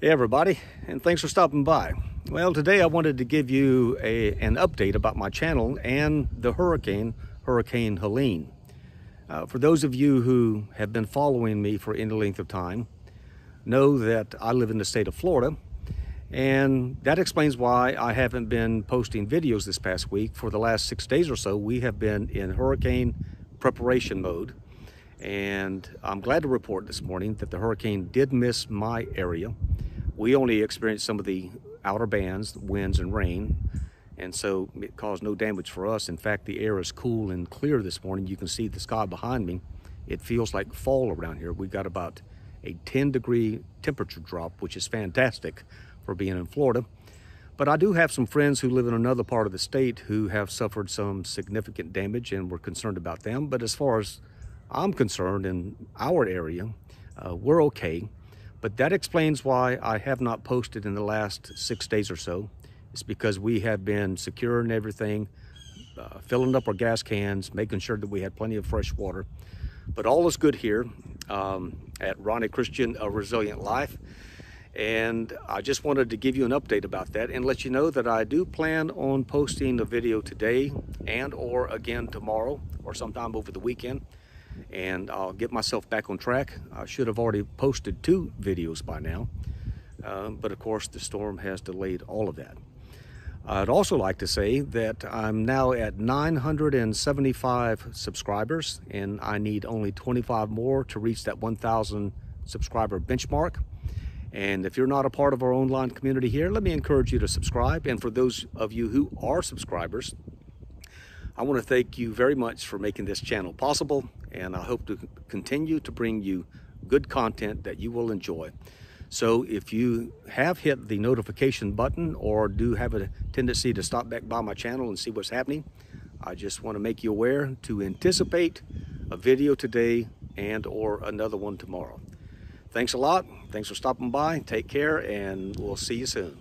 Hey everybody, and thanks for stopping by. Well, today I wanted to give you a, an update about my channel and the hurricane, Hurricane Helene. Uh, for those of you who have been following me for any length of time, know that I live in the state of Florida, and that explains why I haven't been posting videos this past week. For the last six days or so, we have been in hurricane preparation mode. And I'm glad to report this morning that the hurricane did miss my area we only experienced some of the outer bands, winds and rain, and so it caused no damage for us. In fact, the air is cool and clear this morning. You can see the sky behind me. It feels like fall around here. We've got about a 10 degree temperature drop, which is fantastic for being in Florida. But I do have some friends who live in another part of the state who have suffered some significant damage and we're concerned about them. But as far as I'm concerned in our area, uh, we're okay. But that explains why I have not posted in the last six days or so. It's because we have been securing everything, uh, filling up our gas cans, making sure that we had plenty of fresh water. But all is good here um, at Ronnie Christian, A Resilient Life. And I just wanted to give you an update about that and let you know that I do plan on posting a video today and or again tomorrow or sometime over the weekend and I'll get myself back on track. I should have already posted two videos by now, uh, but of course the storm has delayed all of that. I'd also like to say that I'm now at 975 subscribers and I need only 25 more to reach that 1,000 subscriber benchmark. And if you're not a part of our online community here, let me encourage you to subscribe. And for those of you who are subscribers, I want to thank you very much for making this channel possible and I hope to continue to bring you good content that you will enjoy. So if you have hit the notification button or do have a tendency to stop back by my channel and see what's happening, I just want to make you aware to anticipate a video today and or another one tomorrow. Thanks a lot. Thanks for stopping by. Take care and we'll see you soon.